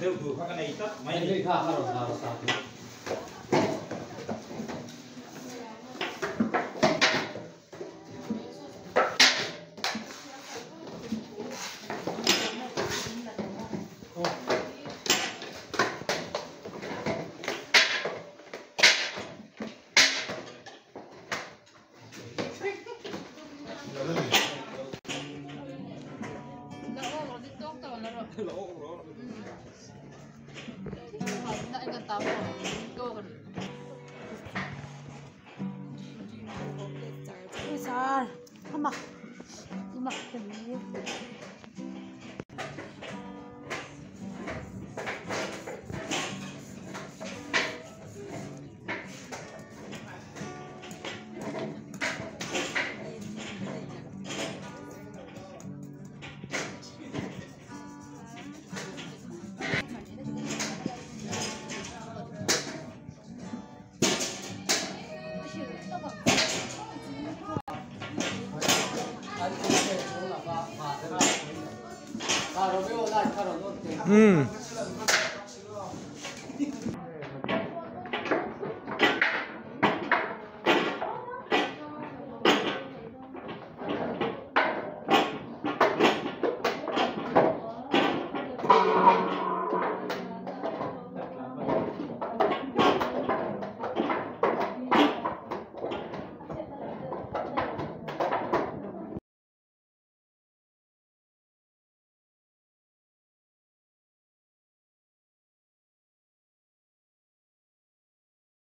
Deu ka kana ita mai ni ka haro haro sa Hello. 먹었다고 이거를 잘 엄마 엄마 うん。